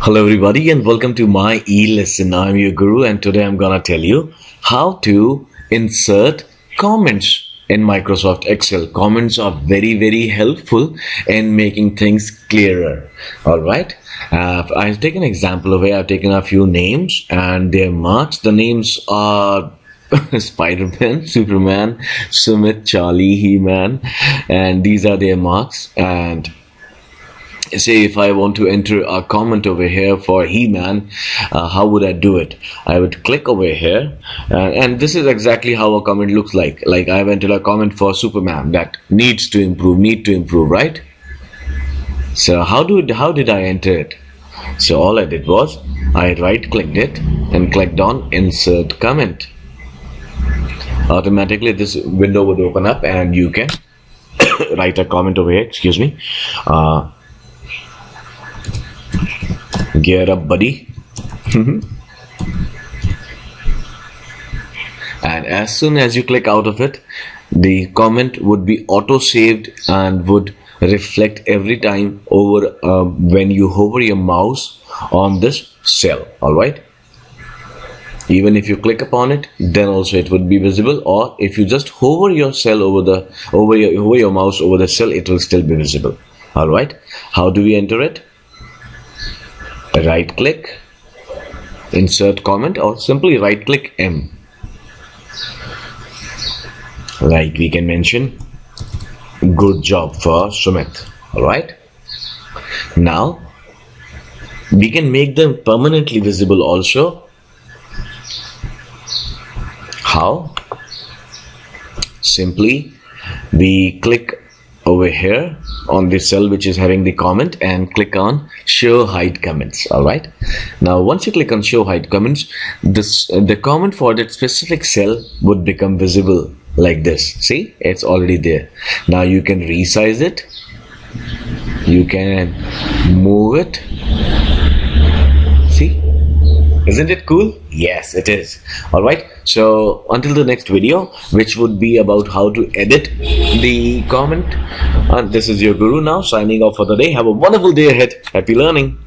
Hello everybody and welcome to my e-lesson. I'm your guru and today I'm gonna tell you how to insert comments in Microsoft Excel. Comments are very very helpful in making things clearer. Alright. Uh, I've taken an example of where I've taken a few names and their marks. The names are Spider-Man, Superman, Sumit, Charlie, He-Man and these are their marks and say if I want to enter a comment over here for He-Man, uh, how would I do it? I would click over here, uh, and this is exactly how a comment looks like. Like I've entered a comment for Superman that needs to improve, need to improve, right? So how do how did I enter it? So all I did was I right clicked it and clicked on insert comment. Automatically this window would open up and you can write a comment over here. Excuse me. Uh, gear up buddy. And as soon as you click out of it the comment would be auto saved and would reflect every time over uh, when you hover your mouse on this cell all right? Even if you click upon it then also it would be visible or if you just hover your cell over the over your hover your mouse over the cell it will still be visible all right? How do we enter it right click insert comment or simply right click M. Like we can mention good job for Sumit. Alright now we can make them permanently visible also. How? Simply we click over here on the cell which is having the comment and click on show hide comments all right? Now once you click on show hide comments this uh, the comment for that specific cell would become visible like this. See? It's already there. Now you can resize it. You can move it. See isn't it cool? Yes, it is. Alright, so until the next video, which would be about how to edit the comment. And this is your guru now, signing off for the day. Have a wonderful day ahead. Happy learning.